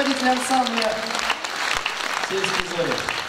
руководитель ансамбля сельский зоны.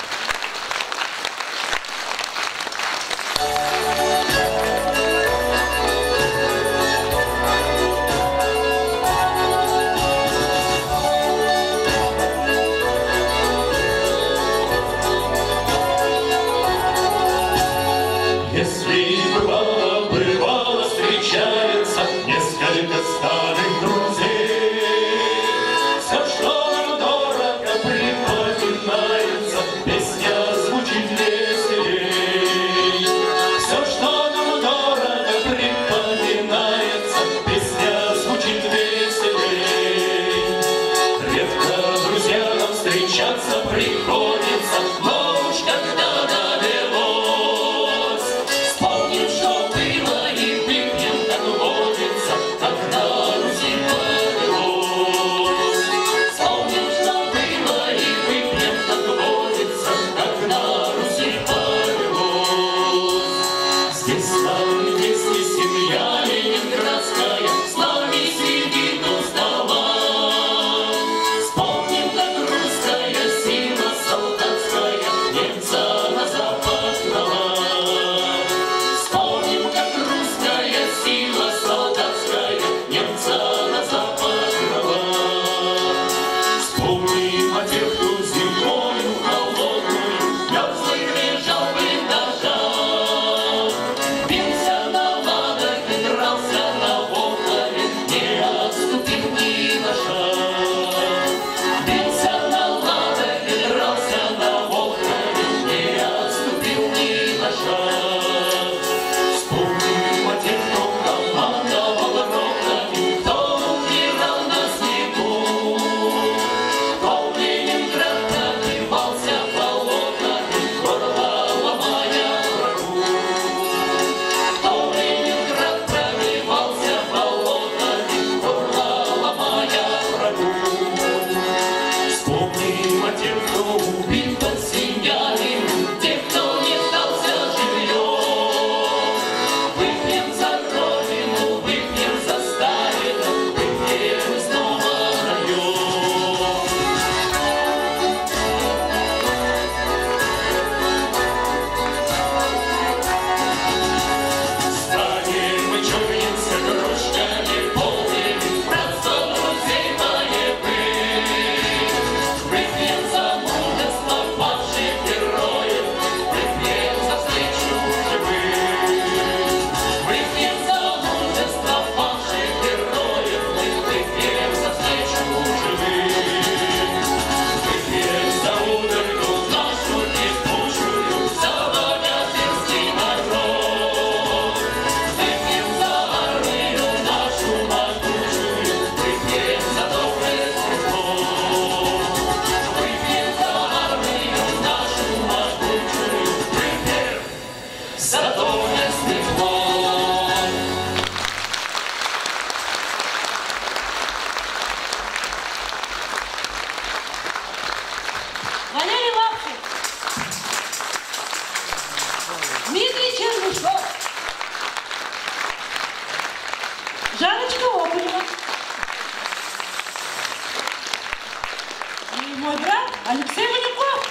мой брат Алексей Малюков.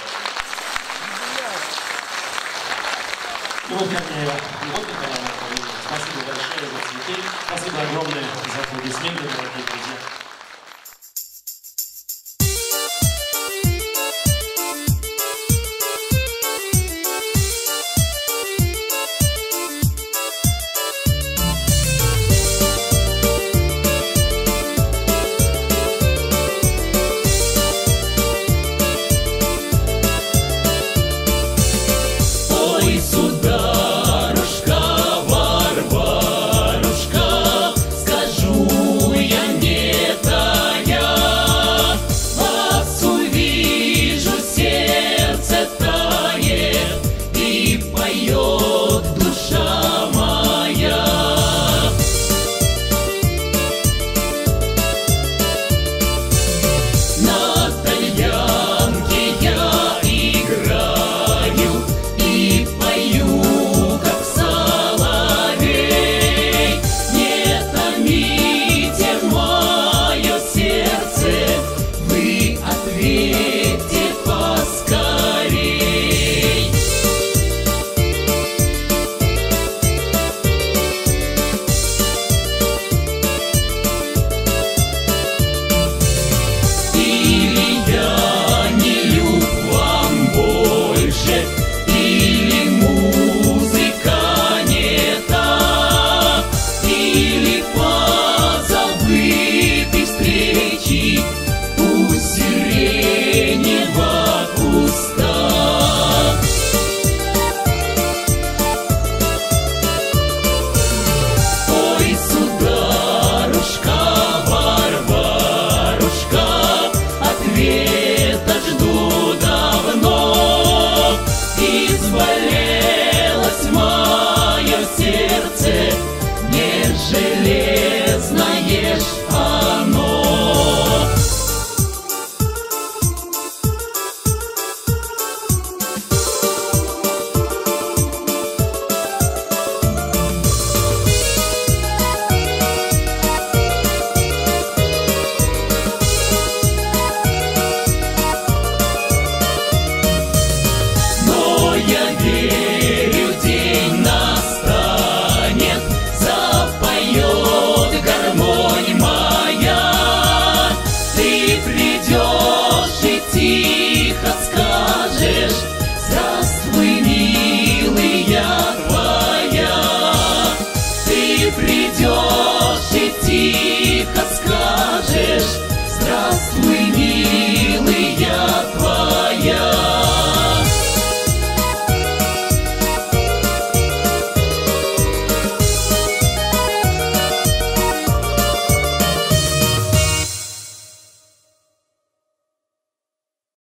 И вот как я вот как я Спасибо большое за цветы. Спасибо огромное за аплодисменты, дорогие друзья.